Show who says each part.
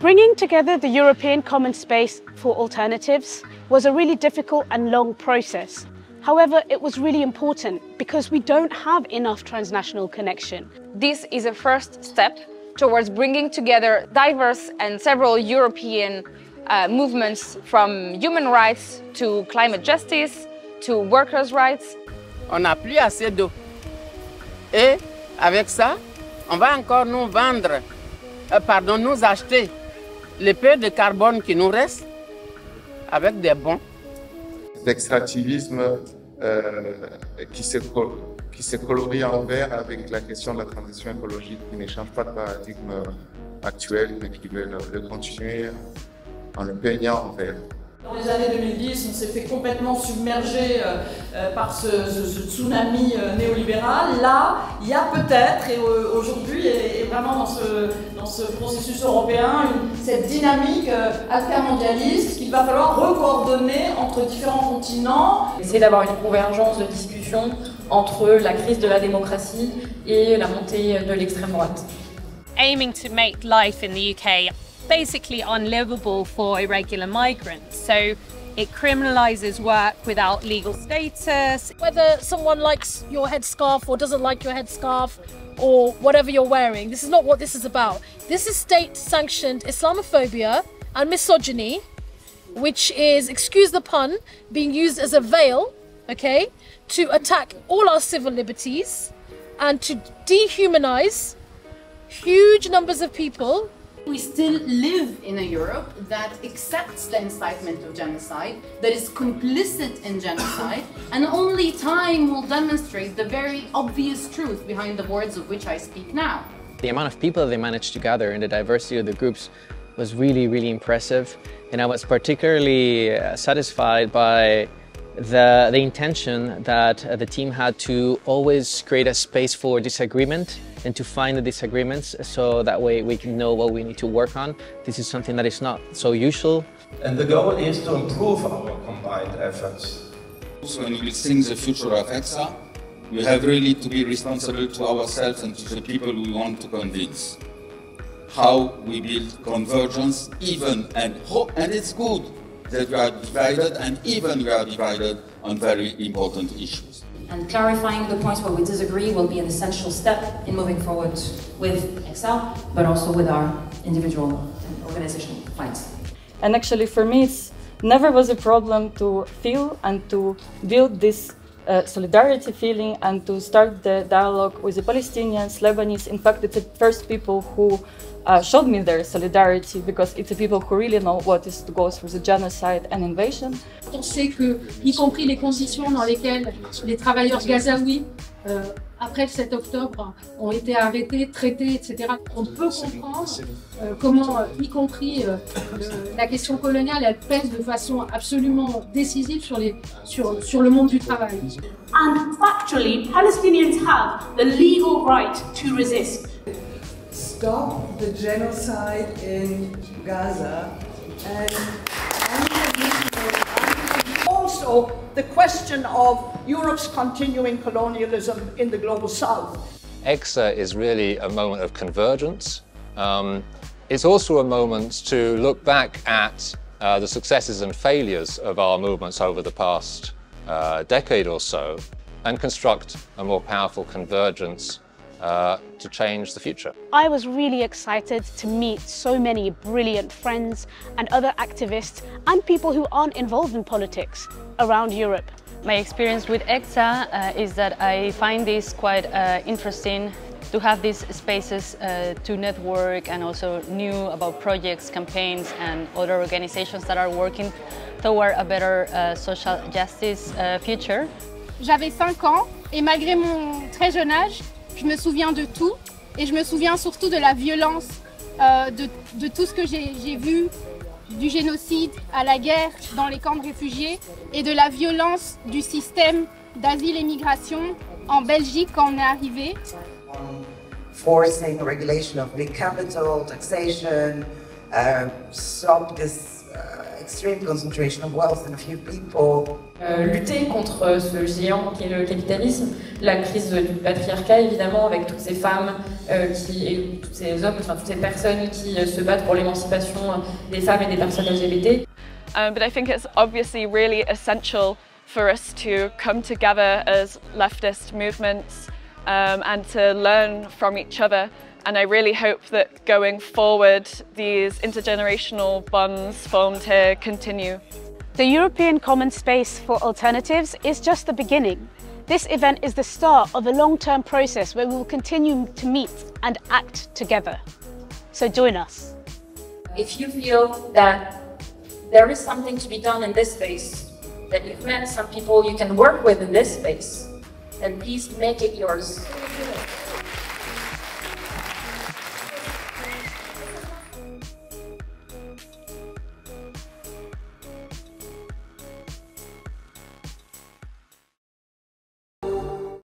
Speaker 1: Bringing together the European Common Space for Alternatives was a really difficult and long process. However, it was really important because we don't have enough transnational connection.
Speaker 2: This is a first step towards bringing together diverse and several European uh, movements from human rights to climate justice to workers' rights.
Speaker 3: On n'a plus assez d'eau. Et avec ça, on va encore nous vendre, euh, pardon, nous acheter le peu de carbone qui nous reste avec des bons.
Speaker 4: L'extractivisme euh, qui se qui se colorie en vert avec la question de la transition écologique qui ne change pas de paradigme actuel, mais qui veut le, continuer en le peignant en vert.
Speaker 5: Dans les années 2010, on s'est fait complètement submerger euh, euh, par ce, tsunami euh, néolibéral. Là, il y a peut-être, et aujourd'hui, et, vraiment dans ce, dans ce processus européen, cette dynamique altermondialiste qu'il va falloir recoordonner entre différents continents.
Speaker 6: Essayer d'avoir une convergence de discussion entre la crise de la démocratie et la montée de l'extrême droite.
Speaker 7: Aiming to make life in the UK basically unlivable for irregular migrants. So it criminalises work without legal status.
Speaker 8: Whether someone likes your headscarf or doesn't like your headscarf or whatever you're wearing, this is not what this is about. This is state sanctioned Islamophobia and misogyny, which is, excuse the pun, being used as a veil, okay, to attack all our civil liberties and to dehumanize huge numbers of people.
Speaker 9: We still live in a Europe that accepts the incitement of genocide, that is complicit in genocide, and only time will demonstrate the very obvious truth behind the words of which I speak now.
Speaker 10: The amount of people they managed to gather and the diversity of the groups was really, really impressive. And I was particularly uh, satisfied by the, the intention that the team had to always create a space for disagreement and to find the disagreements so that way we can know what we need to work on. This is something that is not so usual.
Speaker 11: And the goal is to improve our combined efforts.
Speaker 12: So when we think the future of EXA, we have really to be responsible to ourselves and to the people we want to convince. How we build convergence, even and hope, and it's good that we are divided and even we are divided on very important issues.
Speaker 6: And clarifying the points where we disagree will be an essential step in moving forward with EXA, but also with our individual and organizational fights.
Speaker 13: And actually for me, it's never was a problem to feel and to build this solidarity feeling and to start the dialogue with the Palestinians, Lebanese. In fact, it's the first people who uh, showed me their solidarity because it's the people who really know what is to go through the genocide and invasion.
Speaker 14: On sait que, y compris les conditions dans lesquelles les travailleurs gazaouis, euh, après le 7 octobre, ont été arrêtés, traités, etc. On peut comprendre euh, comment, euh, y compris euh, le, la question coloniale, elle pèse de façon absolument décisive sur, les, sur, sur le monde du travail.
Speaker 15: And factually, Palestinians have the legal right to resist.
Speaker 16: stop the genocide in Gaza and
Speaker 5: also the question of Europe's continuing colonialism in the global south.
Speaker 17: EXA is really a moment of convergence. Um, it's also a moment to look back at uh, the successes and failures of our movements over the past uh, decade or so and construct a more powerful convergence uh, to change the future.
Speaker 1: I was really excited to meet so many brilliant friends and other activists and people who aren't involved in politics around Europe.
Speaker 18: My experience with EXA uh, is that I find this quite uh, interesting to have these spaces uh, to network and also new about projects, campaigns and other organizations that are working toward a better uh, social justice uh, future.
Speaker 19: J'avais 5 ans et malgré mon très jeune âge, je me souviens de tout et je me souviens surtout de la violence, euh, de, tout ce que j'ai vu, du génocide à la guerre dans les camps de réfugiés et de la violence du système d'asile et migration en Belgique quand on est arrivé.
Speaker 20: Capital, taxation, uh, stop this uh, extreme concentration of wealth in a few people.
Speaker 6: Euh, lutter contre ce géant qui est le capitalisme, la crise du patriarcat évidemment avec toutes ces femmes euh, qui, et tous ces hommes, enfin toutes ces personnes qui euh, se battent pour l'émancipation des femmes et des personnes LGBT.
Speaker 21: Um, but I think it's obviously really essential for us to come together as leftist movements um, and to learn from each other. And I really hope that going forward, these intergenerational bonds formed here continue.
Speaker 1: The European Common Space for Alternatives is just the beginning. This event is the start of a long-term process where we will continue to meet and act together. So join us.
Speaker 22: If you feel that there is something to be done in this space, that you've met some people you can work with in this space, then please make it yours.